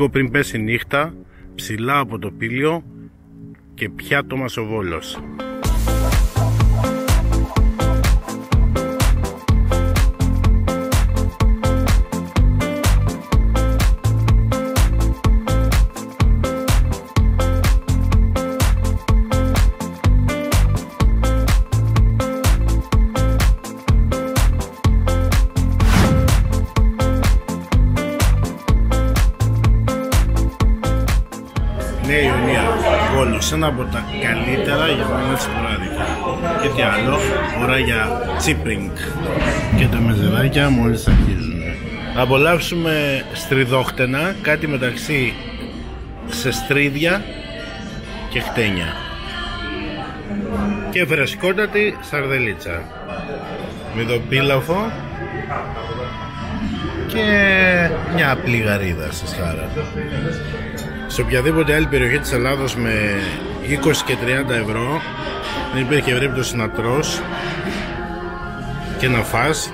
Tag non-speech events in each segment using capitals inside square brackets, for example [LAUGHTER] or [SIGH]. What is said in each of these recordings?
λίγο πριν πέσει νύχτα, ψηλά από το πήλιο και πιάτο μας ο Βόλος. Από τα καλύτερα για μένα τσιπουράδικα. Και τι άλλο, ώρα για τσίπρινγκ. Και τα μεζεδάκια μόλις αρχίζουν. Θα απολαύσουμε στριδόχτενα, κάτι μεταξύ σε στρίδια και χτένια. Και φρεσκότατη σαρδελίτσα. Μυδοπίλαφο και μια απλή γαρίδα στη σχάρα. Σε οποιαδήποτε άλλη περιοχή της Ελλάδος με 20 και 30 ευρώ δεν υπήρχε περίπτωση να τρως και να φας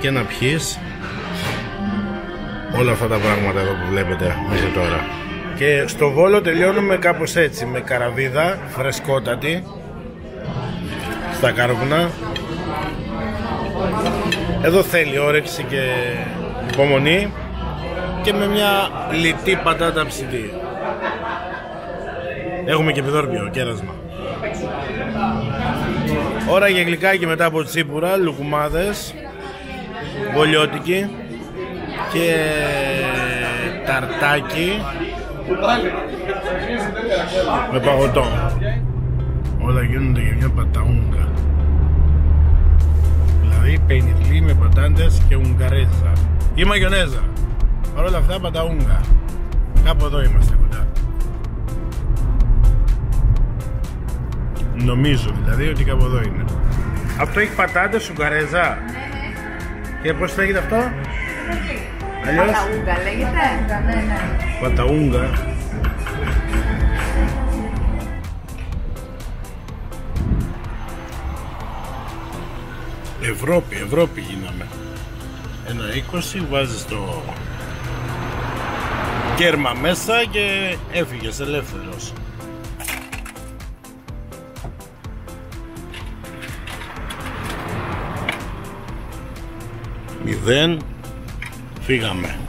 και να πιείς όλα αυτά τα πράγματα εδώ που βλέπετε μέχρι τώρα. Και στο Βόλο τελειώνουμε κάπως έτσι με καραβίδα φρεσκότατη στα κάρβουνα εδώ θέλει όρεξη και υπομονή και με μια λιτή πατάτα ψητή. Έχουμε και πιδόρπιο, κέρασμα. Ώρα για γλυκάκι μετά από τσίπουρα, λουκουμάδες, βολιώτικη και ταρτάκι με παγωτό. Όλα γίνονται για μια παταούγκα. Δηλαδή πενιντλή με πατάντες και ουγγαρέζα. Ή μαγιονέζα. Παρ' όλα αυτά παταούγκα. Κάπου εδώ είμαστε Νομίζω δηλαδή ότι κάπου εδώ είναι. Αυτό έχει πατάτες, σουγκαρέζα; Ναι, ναι. Και πώς λέγεται αυτό; Αλλιώς; Παταούγκα λέγεται. Ναι, ναι. Παταούγκα. Ευρώπη, Ευρώπη γίναμε. Ένα 20 βάζεις το κέρμα μέσα και έφυγες ελεύθερος. Μηδέν. Φύγαμε.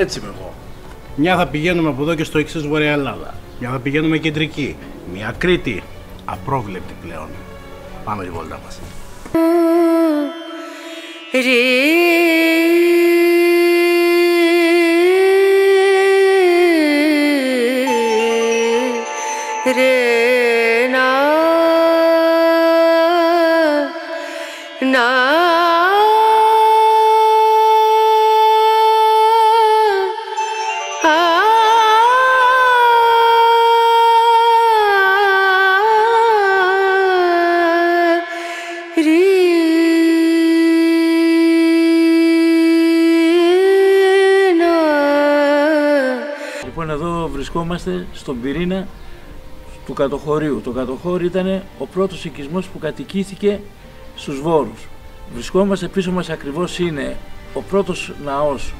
Έτσι είμαι εγώ. Μια θα πηγαίνουμε από εδώ και στο εξής Βορεια Ελλάδα. Μια θα πηγαίνουμε κεντρική. Μια Κρήτη. Απρόβλεπτη πλέον. Πάμε τη βόλτα μας. Ρε κατοχωρίου. Το κατοχώριο ήταν ο πρώτος οικισμός που κατοικήθηκε στους Βόρους. Βρισκόμαστε πίσω μας ακριβώς είναι ο πρώτος ναός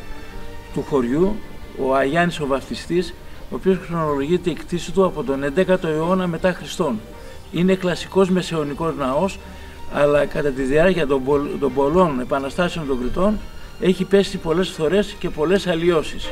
του χωριού, ο Αγιάννης ο Βαφτιστής, ο οποίος χρονολογείται η κτήση του από τον 11ο αιώνα μετά Χριστόν. Είναι κλασικός μεσαιωνικός ναός, αλλά κατά τη διάρκεια των, πο- των πολλών επαναστάσεων των Κρητών έχει πέσει πολλές φθορές και πολλές αλλοιώσεις.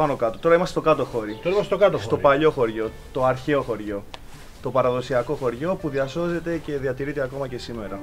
Πάνω κάτω. Τώρα είμαστε στο κάτω χώρι. Τώρα είμαστε στο κάτω Στο χώρο. παλιό χωριό, το αρχαίο χωριό. Το παραδοσιακό χωριό που διασώζεται και διατηρείται ακόμα και σήμερα.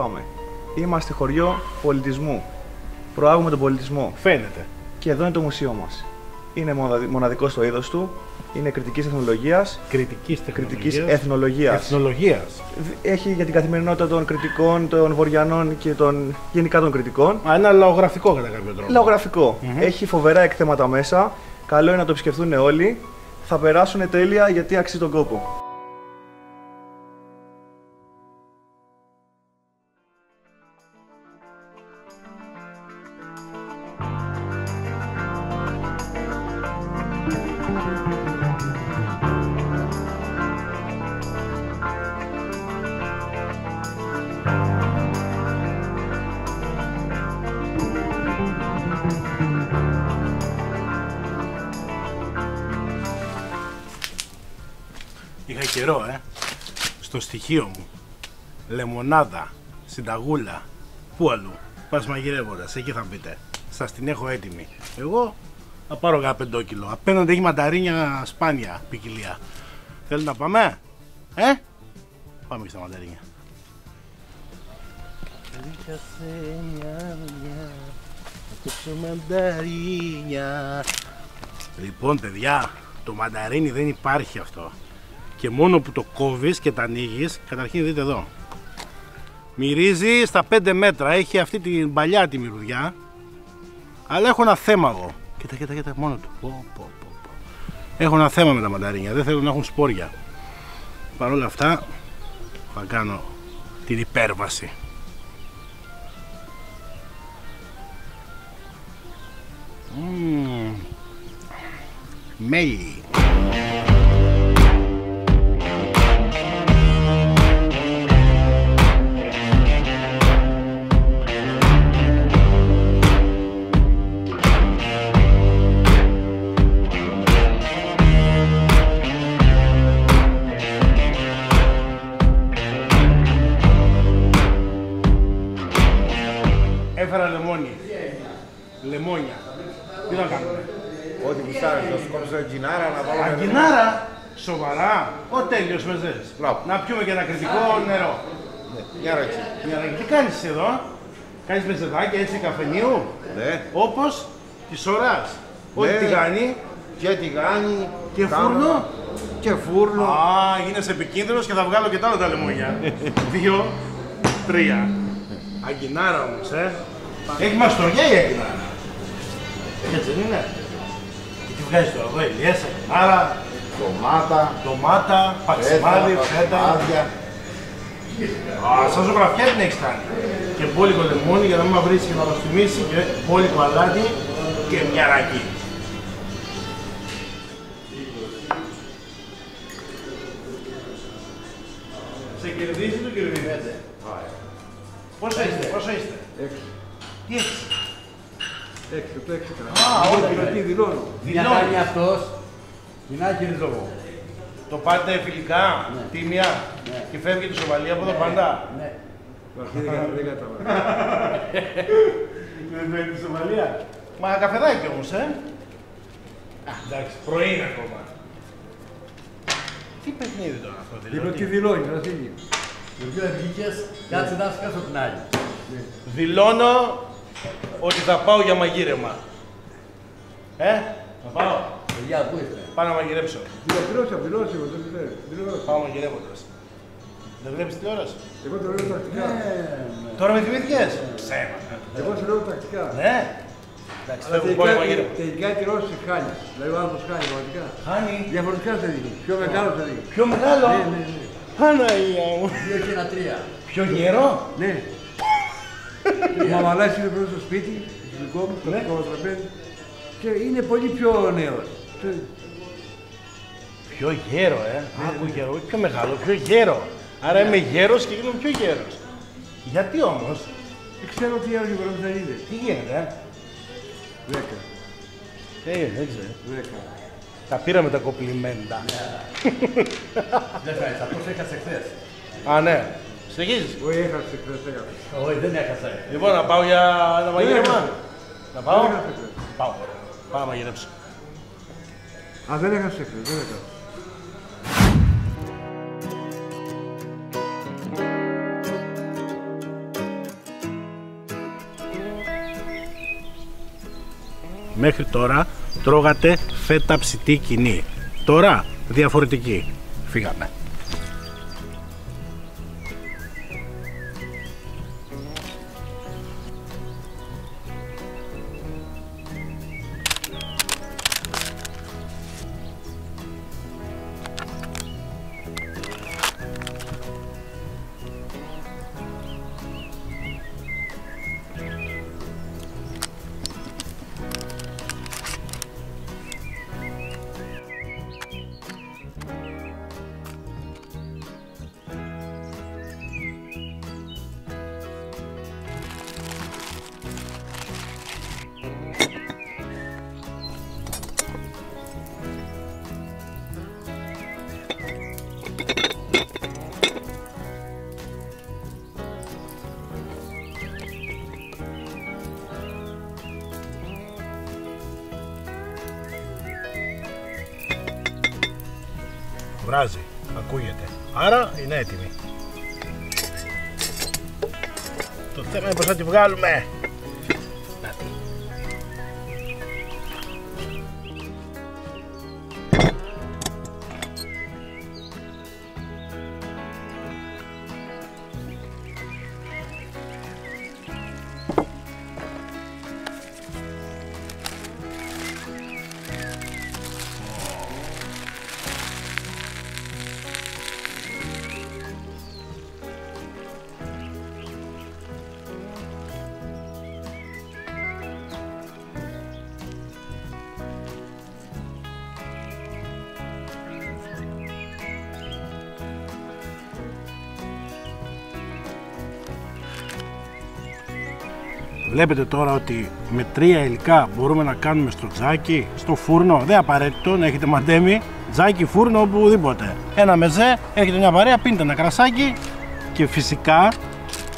Είπαμε, είμαστε χωριό πολιτισμού. Προάγουμε τον πολιτισμό. Φαίνεται. Και εδώ είναι το μουσείο μας. Είναι μοναδι- μοναδικός στο είδος του. Είναι κριτικής εθνολογίας, Κριτικής κριτικής τεχνολογίας. εθνολογίας. Εθνολογίας. Έχει για την καθημερινότητα των κριτικών, των βορειανών και των γενικά των κριτικών. Α, ένα λαογραφικό κατά κάποιο τρόπο. Λαογραφικό. Έχει φοβερά εκθέματα μέσα. Καλό είναι να το επισκεφθούν όλοι. Θα περάσουν τέλεια γιατί αξίζει τον κόπο. Καιρό, ε. Στο στοιχείο μου. Λεμονάδα, συνταγούλα. Πού αλλού. Πας μαγειρεύοντας, εκεί θα πείτε. Σας την έχω έτοιμη. Εγώ θα πάρω κάνα πεντόκιλο. Απέναντι έχει μανταρίνια σπάνια ποικιλία. Θέλετε να πάμε, ε; Πάμε και στα μανταρίνια. Ρίχασε μια μια, ακούσω μανταρίνια. Λοιπόν, παιδιά, το μανταρίνι δεν υπάρχει αυτό. Και μόνο που το κόβεις και τα ανοίγεις, καταρχήν δείτε εδώ. Μυρίζει στα 5 μέτρα, έχει αυτή την παλιά τη μυρουδιά. Αλλά έχω ένα θέμα εγώ. Κοίτα, κοίτα, κοίτα, μόνο του. Πω, πω, πω, πω. Έχω ένα θέμα με τα μανταρίνια, δεν θέλω να έχουν σπόρια. Παρ' όλα αυτά, θα κάνω την υπέρβαση. Μμμ. Μέλι. Σοβαρά, ο τέλειος μεζές. Μπράβο. Να πιούμε και ένα κριτικό νερό. Ναι, μια ρακή. Για να τι κάνεις εδώ, κάνεις μεζεδάκια έτσι καφενείου, Ναι. όπως της ώρας. Όχι Ναι. τηγάνι. Και τηγάνι. Και κάνω- φούρνο. Και φούρνο. Α, γίνεσαι επικίνδυνος και θα βγάλω και τα άλλα τα λεμόνια. [LAUGHS] Δύο, τρία. Αγκινάρα όμως, ε. Έχει μαστοριά η αγκινάρα. Έτσι δεν είναι. Και τι βγάζεις τώρα εδώ, ηλιές, αγκινάρα, Ντομάτα. ντομάτα, παξιμάδι, Φέτα. φέτα. παπάδια. Α, σαν ζωγραφιά την έχεις κάνει. Και μπόλικο λεμόνι για να μην μαυρίσει και να μας θυμίσει και μπόλικο αλάτι και μια ρακή. Σε κερδίζει το κερδίζει; Πόσο είστε, πόσο είστε; Έξι. Τι έχεις; Έξι, το έξι έκανα. Α, όχι. Δηλώ- Τι δηλώνω. Για Δηλώνει. κάνει αυτός, την άκρη λόγο. Το πάτε φιλικά, τίμια και φεύγει τη σοβαλία από εδώ πάντα. Ναι. Αυτή δεν κατα- δεν κατάλαβα. Δεν [LAUGHS] φεύγει τη σοβαλία. Μα καφεδάκι όμως, ε. Α, εντάξει, πρωί είναι ακόμα. Τι παιχνίδι τώρα αυτό, Δηλώ δηλαδή. τι δηλώνει, να φύγει. Γιατί δεν βγήκες, κάτσε να σκάσω την άλλη. Δηλώνω ότι θα πάω για μαγείρεμα. Ε, θα πάω. Παιδιά, πού είστε; Πάω να μαγειρέψω. Δηλώσα, δηλώσα, εγώ δεν ξέρω. Δηλώσα. Πάω μαγειρεύοντας. Δεν βλέπεις τηλεόραση; Εγώ το λέω τακτικά. Τώρα με θυμήθηκες; Ψέματα. Εγώ σε λέω τακτικά. Ναι. Εντάξει, Αλλά φεύγω, πάω για τελικά- μαγείρεμα. Τελικά η τηλεόραση χάνει. Δηλαδή ο άνθρωπος χάνει πραγματικά. Χάνει. Διαφορετικά σε δίνει. Πιο μεγάλο σε δίνει. Πιο μεγάλο; Ναι, ναι, ναι. Παναγία μου. Δύο και ένα τρία. Πιο γέρο; Ναι. Ο Μαμαλάς είναι πρώτος στο σπίτι, στο δικό μου, Ναι. στο δικό τραπέζι. Και είναι πολύ πιο νέος. Και- Πιο γέρο, ε. Άκου γέρο, όχι πιο μεγάλο, πιο γέρο. Άρα είμαι γέρος και γίνομαι πιο γέρος. Γιατί όμως, Δεν ξέρω τι άλλο μπορεί να είναι. τι γίνεται, ε; Δέκα. Ε, δεν ξέρω. Δέκα. Τα πήραμε τα κοπλιμέντα. [LAUGHS] Δεν φαίνεται, αυτός έχασε χθες. Α, ναι. Συνεχίζεις. Όχι, έχασε χθες, έχασε. Όχι, δεν έχασε. Λοιπόν, να πάω για ένα μαγείρεμα. έχασε. Να πάω. Δεν έχασε χθες. Πάω. Πάω να μαγειρέψω. Α, δεν έχασε χθες, δεν έχασε. Μέχρι τώρα τρώγατε φέτα ψητή κοινή. Τώρα διαφορετική. Φύγαμε. Βράζει. Ακούγεται. Άρα είναι έτοιμη. Το θέμα είναι πώς θα τη βγάλουμε. Βλέπετε τώρα ότι με τρία υλικά μπορούμε να κάνουμε στο τζάκι, στο φούρνο. Δεν απαραίτητο να έχετε μαντέμι. Τζάκι, φούρνο, οπουδήποτε. Ένα μεζέ, έχετε μια παρέα, πίνετε ένα κρασάκι και φυσικά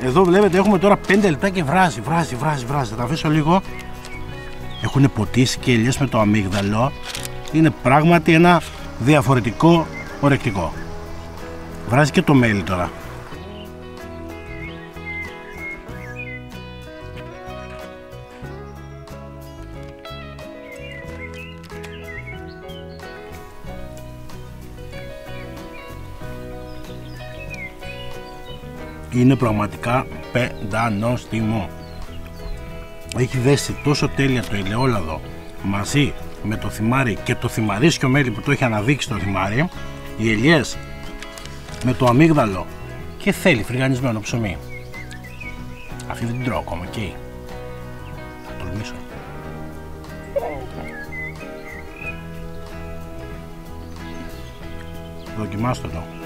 εδώ βλέπετε έχουμε τώρα 5 λεπτά και βράζει, βράζει, βράζει, βράζει. Θα τα αφήσω λίγο. Έχουν ποτίσει και ελιές με το αμύγδαλο. Είναι πράγματι ένα διαφορετικό ορεκτικό. Βράζει και το μέλι τώρα. Είναι πραγματικά πεντανόστιμο. Έχει δέσει τόσο τέλεια το ελαιόλαδο μαζί με το θυμάρι και το θυμαρίσιο μέλι που το έχει αναδείξει το θυμάρι, οι ελιές με το αμύγδαλο και θέλει φρυγανισμένο ψωμί. Αυτή δεν την τρώω ακόμα, εκεί. Θα τολμήσω. Δοκιμάστε το.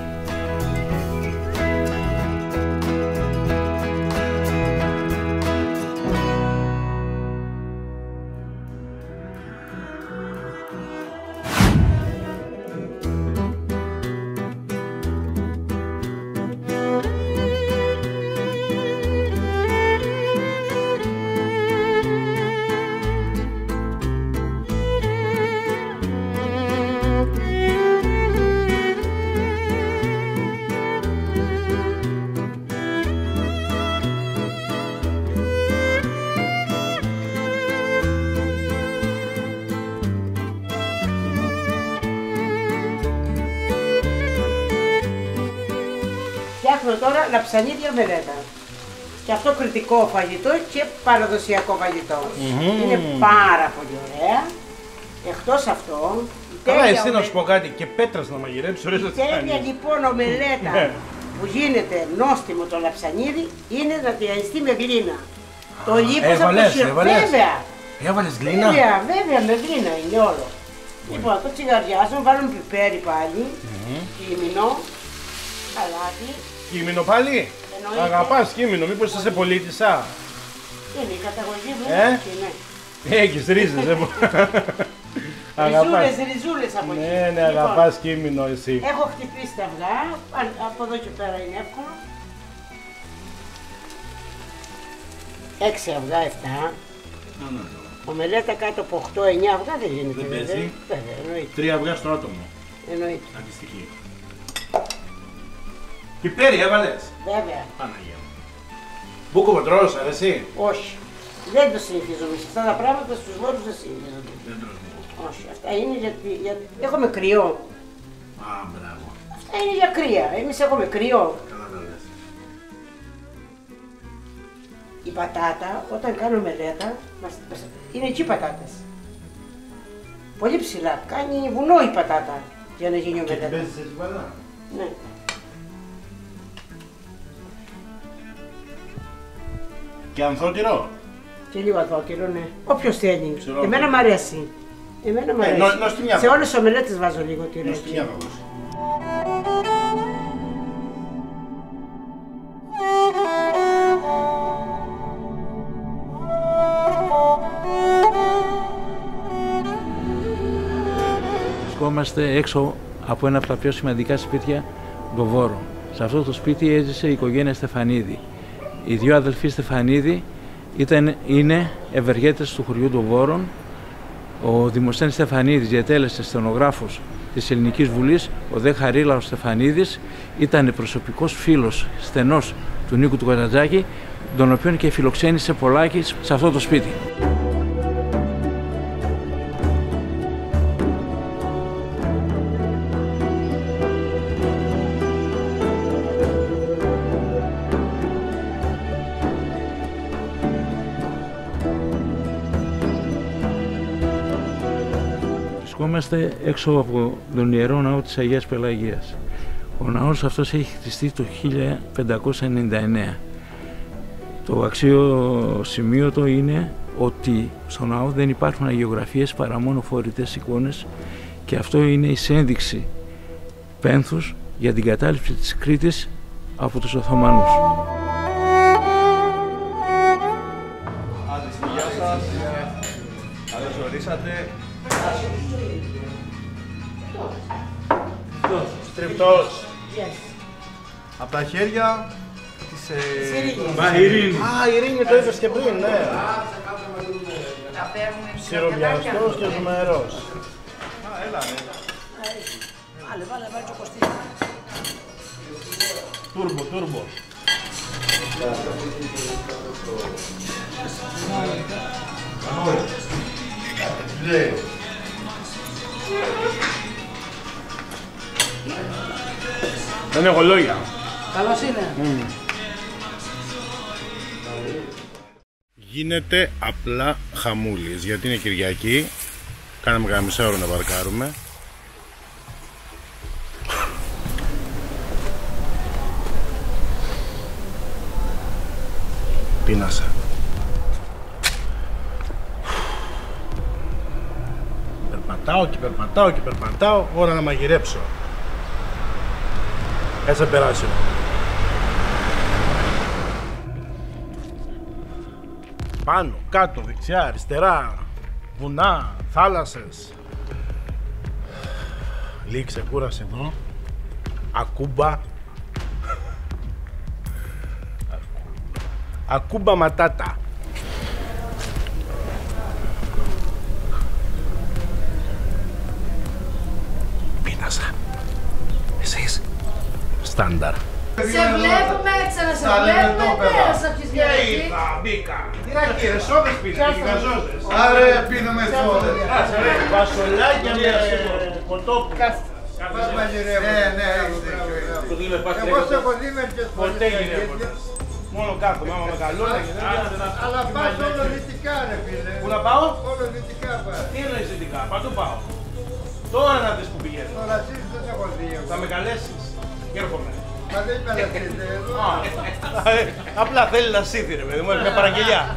Φτιάχνω τώρα λαψανίδια μελέτα. Και αυτό κριτικό φαγητό και παραδοσιακό φαγητό. Είναι πάρα πολύ ωραία. Εκτός αυτό, η Καλά, τέλεια εσύ να ομε- σου πω κάτι και πέτρας να μαγειρέψεις, ωραίες να η τις τέλεια κάνεις. λοιπόν ομελέτα Ναι. που γίνεται νόστιμο το λαψανίδι είναι να τηγανιστεί με γλύνα. Το λίπος από το έβαλες, σιρο- έβαλες. Βέβαια, Έβαλες γλύνα; βέβαια, βέβαια, με γλύνα είναι όλο. Λοιπόν, το τσιγαριάζουμε, βάλουμε πιπέρι πάλι, κίμινο, αλάτι, Κείμενο πάλι; Εννοείται. Αγαπάς κείμενο, μήπως είσαι πολίτησα; είναι η καταγωγή μου, Ε; και ναι. Έχεις ρίζες, δεν μπο- [LAUGHS] Αγαπάς. Ριζούλες, ριζούλες από εκεί. Ναι, ναι, Λοιπόν, αγαπάς κείμενο εσύ. Έχω χτυπήσει τα αυγά, α- από εδώ και πέρα είναι εύκολο. Έξι αυγά, εφτά. Ομελέτα κάτω από 8-9 αυγά δεν γίνεται. Δεν βέβαια. παίζει. Βέβαια, εννοείται. Τρία αυγά στο άτομο. εννοείται. Αντιστοιχεί. Πιπέρι έβαλες. Βέβαια. Παναγία μου. Μπούκοβο τρως, αρέσει. Όχι. Δεν το συνηθίζομαι. Σε αυτά τα πράγματα στους βόρους δεν συνηθίζονται. Δεν τρως μπούκοβο. Όχι. Αυτά είναι γιατί, γιατί... έχουμε κρυό. Α, μπράβο. Αυτά είναι για κρύα. Εμείς έχουμε κρυό. Καλά τα λες. Η πατάτα, όταν κάνω μελέτα, μας- μας- είναι εκεί οι πατάτες. Πολύ ψηλά. Κάνει βουνό η πατάτα για να γίνει Και την ομελέτα. παίζεις έτσι παλά. Ναι. Και ανθότυρο. Και λίγο αδόκυρο, ναι. Όποιος θέλει. Ξέρω Εμένα εγώ. μ' αρέσει. Εμένα μ' Ε, αρέσει. νο- νοστιμιά Σε θα- όλες τις ομελέτες βάζω λίγο τυρί. Νοστιμιά θα δώσω. Βρισκόμαστε έξω από ένα από τα πιο σημαντικά σπίτια του Βόρου. Σε αυτό το σπίτι έζησε η οικογένεια Στεφανίδη. Οι δύο αδελφοί Στεφανίδη ήταν, είναι ευεργέτες του χωριού των Βόρων. Ο Δημοσθένης Στεφανίδης διατέλεσε στενογράφος της Ελληνικής Βουλής. Ο Δε Χαρίλαος Στεφανίδης ήταν προσωπικός φίλος στενός του Νίκου του Κατατζάκη, τον οποίον και φιλοξένησε πολλάκι σε αυτό το σπίτι. Βρισκόμαστε έξω από τον Ιερό Ναό της Αγίας Πελαγίας. Ο ναός αυτός έχει χτιστεί το 1599. Το αξίο σημείωτο είναι ότι στο ναό δεν υπάρχουν αγιογραφίες παρά μόνο φορητές εικόνες και αυτό είναι η ένδειξη πένθους για την κατάληψη της Κρήτης από τους Οθωμανούς. Άντε, γεια σας. Καλώς ορίσατε. Τριπτός. Από τα χέρια της... ε, Συρίγες. Μα Ειρήνης. Α, Ειρήνη το είπες και πριν, ναι. Τα παίρνουμε Σιροβιαστός και ζουμερός. Έλα, ρε. Βάλε, βάλε, βάλε και ο Κωστής. Τούρμπο, τούρμπο. Δεν έχω λόγια. Καλώς είναι. Γίνεται απλά χαμούλης, γιατί είναι Κυριακή. Κάναμε κανένα μισά ώρα να βαρκάρουμε. Πίνασα. Περπατάω και περπατάω και περπατάω, ώρα να μαγειρέψω. Έτσι θα περάσει. η ώρα. Πάνω, κάτω, δεξιά, αριστερά, βουνά, θάλασσες. Λίγη ξεκούραση εδώ. Ακούμπα. Ακούμπα ματάτα. Πίνασα. Εσείς. Στάνταρ. Σε βλέπουμε, ξανασεβλέπουμε, πέρασα από τις Κυριακή. μπήκα. Τι να κύριε, σόδες πίνε, και γαζόζες. Άρε, πίνουμε σόδες. Φασολάκια με κοτόπουλο. Μας μαγειρεύουμε. Ναι, ναι, έχεις δίκιο. Εγώ σε έχω δει μερικές φορές. Ποτέ γυναίκα. Μόνο κάθομαι, άμα με καλούνε και δεν Αλλά πας όλο δυτικά ρε φίλε. Πού να πάω; Όλο δυτικά πας. Τι εννοείς δυτικά, παντού πάω. Τώρα να δεις που πηγαίνω. Το ρατσίζ δεν σε έχω δει εγώ. Θα με καλέσεις. Και έρχομαι. Μα δεν με ρατσίζ εδώ. Απλά θέλει να σήθει ρε παιδί μου, έχει μια παραγγελιά.